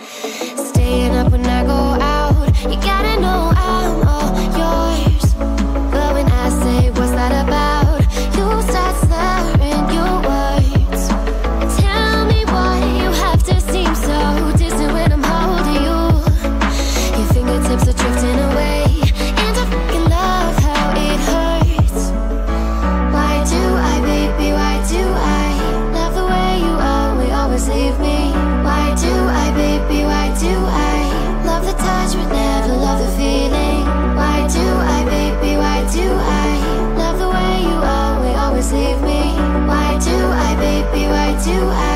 Staying do I